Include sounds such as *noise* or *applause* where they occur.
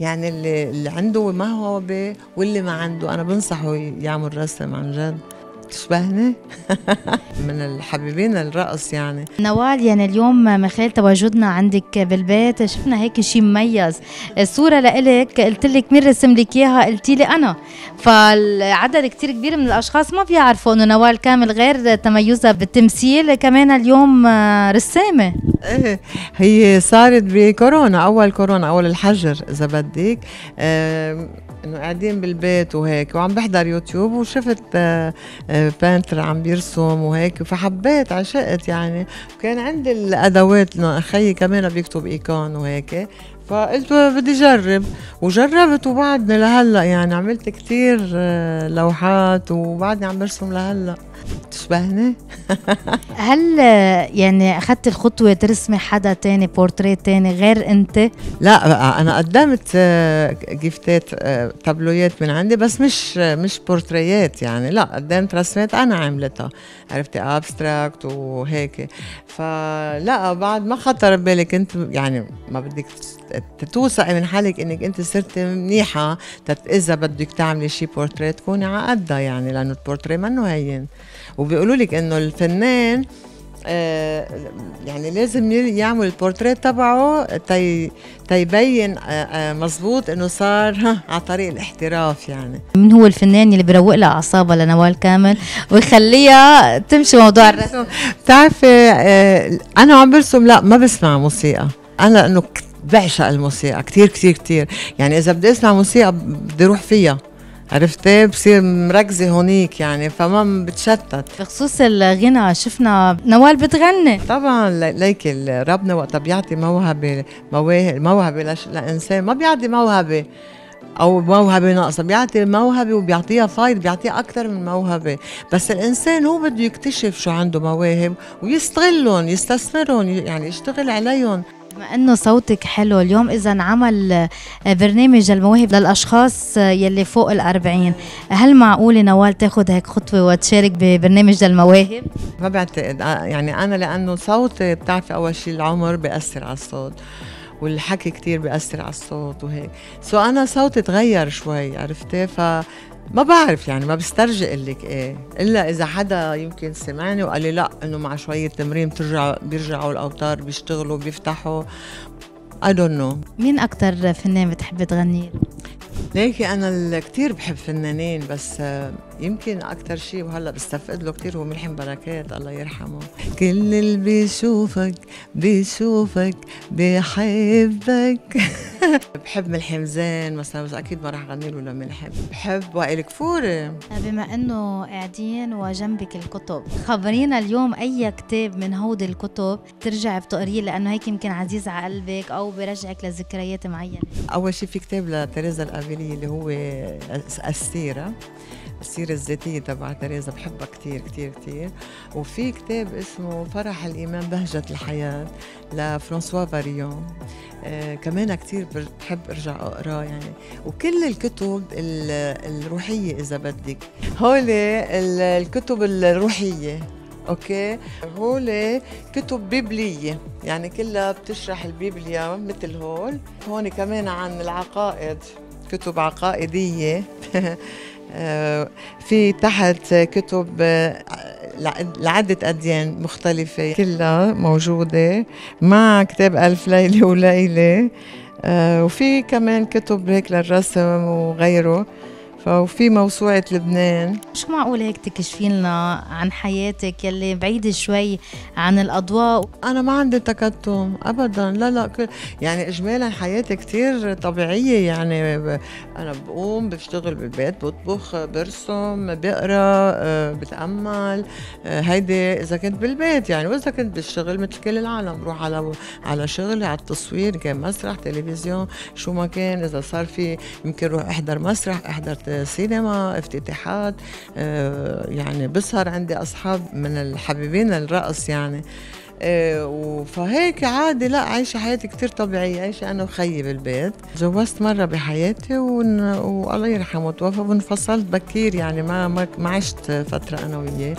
يعني اللي, عنده موهبة واللي ما عنده. أنا بنصحه يعمل رسم عن جد. تشبهني؟ *laughs* من الحبيبين الرقص يعني. نوال يعني اليوم من خلال تواجدنا عندك بالبيت. شفنا هيك شيء مميز. الصورة لإلك قلت لك مين رسم لك إياها قلتي لي أنا. فالعدد كتير كبير من الأشخاص ما بيعرفوا إنه نوال كامل غير تميزها بالتمثيل. كمان اليوم رسامة. إيه هي صارت بكورونا أول كورونا أول الحجر إذا بدك. آه إنه قاعدين بالبيت وهيك وعم بحضر يوتيوب وشفت بانتر عم بيرسم وهيك فحبيت عشقت يعني. وكان عندي الأدوات إنه أخي كمان بيكتب ايقون وهيك فقلت بدي جرب وجربت وبعدني لهلأ يعني عملت كتير لوحات وبعدني عم برسم لهلأ. تشبهني؟ *laughs* هل يعني أخذت الخطوة ترسمي حدا تاني بورتريه تاني غير أنت؟ لا أنا قدمت gift ات تابلويات من عندي بس مش مش بورتريات يعني. لا قدمت رسمات أنا عملتها. عرفتي؟ abstract وهيك. فلا بعد ما خطر ببالي كنت يعني ما بدك توثقي من حالك إنك أنت صرت منيحة. إذا بدك تعملي شي بورتريه تكوني على قدها يعني لأنه البورتريه منه هين. وبيقولوا لك إنه الفنان آه يعني لازم يعمل البورتريه تبعه تي تيبين آه آه مزبوط إنه صار على طريق الاحتراف يعني. من هو الفنان اللي بيروق لها أعصابها لنوال كامل؟ ويخليها تمشي موضوع الرسم. بتعرفي أنا عم برسم لا ما بسمع موسيقى. أنا لأنه بعشق الموسيقى كتير كتير كتير. يعني إذا بدي أسمع موسيقى بدي أروح فيها. عرفتي؟ بصير مركزة هونيك يعني فما بتشتت. بخصوص الغنى شفنا نوال بتغني. طبعا ليك ربنا وقتها بيعطي موهبة مواهب موهبة لإنسان ما بيعطي موهبة أو موهبة ناقصة بيعطي موهبة وبيعطيها فايد بيعطيها أكثر من موهبة. بس الإنسان هو بده يكتشف شو عنده مواهب ويستغلهم يستثمرهم يعني يشتغل عليهم. بما أنه صوتك حلو اليوم إذا انعمل برنامج المواهب للأشخاص يلي فوق الأربعين هل معقوله نوال تاخذ هيك خطوة وتشارك ببرنامج المواهب؟ ما بعتقد يعني أنا لأنه صوتي بتعرفي أول شيء العمر بيأثر على الصوت والحكي كتير بيأثر على الصوت وهيك. سو أنا صوتي تغير شوي عرفتي؟ ف ما بعرف يعني ما بسترجي أقول لك إيه. إلا إذا حدا يمكن سمعني وقال لي لا إنه مع شوية تمرين بترجع بيرجعوا الأوتار بيشتغلوا بيفتحوا. I don't know. مين أكتر فنان بتحبي تغني؟ ليكي أنا كتير بحب فنانين بس يمكن أكتر شيء وهلأ بستفقد له كتير هو ملحم بركات الله يرحمه. كل اللي بيشوفك بيشوفك بيحبك. *laughs* *laughs* بحب ملحم زين مثلا بس أكيد ما رح غني له لملحم بحب وائل كفوري. بما إنه قاعدين وجنبك الكتب. خبرينا اليوم أي كتاب من هودي الكتب ترجع بتقريه؟ لأنه هيك يمكن عزيز على قلبك أو برجعك لذكريات معينة. أول شيء في كتاب لتريزا الأفيلي اللي هو السيرة. السيرة الذاتية تبع تريزا بحبها كتير كتير كتير. وفي كتاب اسمه فرح الإيمان بهجة الحياة لفرانسوا فاريون. آه كمان كتير بحب أرجع اقراه يعني. وكل الكتب الروحية إذا بدك. هول الكتب الروحية أوكي؟ هول كتب بيبلية يعني كلها بتشرح البيبليا مثل هول. هون كمان عن العقائد. كتب عقائدية. *laughs* في تحت كتب لعدة أديان مختلفة كلها موجودة مع كتاب ألف ليلة وليلة. وفي كمان كتب هيك للرسم وغيره. ففي موسوعة لبنان. مش معقول هيك تكشفي لنا عن حياتك يلي بعيدة شوي عن الأضواء؟ أنا ما عندي تكتم أبدا. لا لا يعني إجمالا حياتي كتير طبيعية. يعني أنا بقوم بشتغل بالبيت بطبخ برسم بقرأ بتأمل. هيدي إذا كنت بالبيت يعني وإذا كنت بالشغل مثل كل العالم. بروح على على شغلي على التصوير كان مسرح تلفزيون شو ما كان. إذا صار في يمكن روح أحضر مسرح أحضر سينما افتتاحات آه يعني بسهر عندي أصحاب من الحبيبين الرقص يعني آه فهيك عادي لا عايشة حياتي كتير طبيعية عايشة أنا وخيي بالبيت تجوزت مرة بحياتي. والله يرحمه توفى وانفصلت بكير يعني ما ما, ما عشت فترة أنا وياه